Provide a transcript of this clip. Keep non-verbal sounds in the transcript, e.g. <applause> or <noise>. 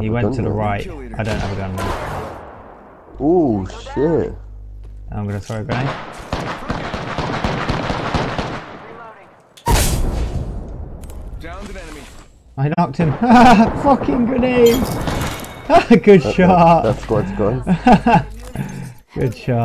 He went to the right. I don't have a gun now. Oh shit. I'm gonna throw a grenade. Downed an enemy. I knocked him. <laughs> Fucking grenades! <laughs> Good shot. That squad's gone. <laughs> Good shot.